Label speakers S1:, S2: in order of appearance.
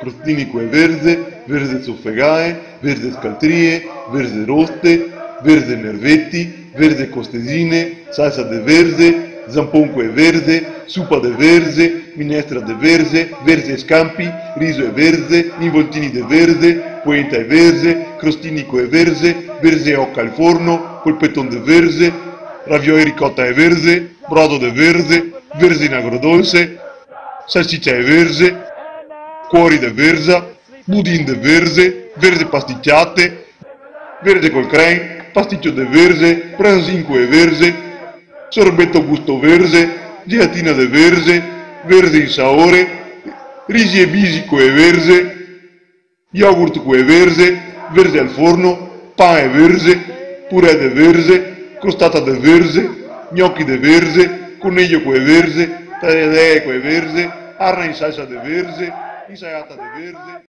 S1: crostini con verde, verde soffegae, verde scaltrie, verde roste, verde nervetti, verde costesine, salsa de verde, zampon con verde, supa de verde, minestra de verde, verde scampi, riso e verde, involtini de verde, puenta e verde, crostini con verde, verde occa al forno, polpetton de verde, ravioli ricotta e verde, brodo de verde, verde in agrodolce, salsiccia e verde, cuori de verza, budin de verze, verze pasticciate, verde col creme, pasticcio de verze, pranzinco e verze, sorbetto gusto verze, gelatina de verze, verze in saore, risi e bisico e verze, yogurt con verze, verze al forno, pane e verze, purè de verze, crostata de verze, gnocchi de verze, coniglio con verze, tagliatelle con verze, arna in salsa de verze, insalata de verde.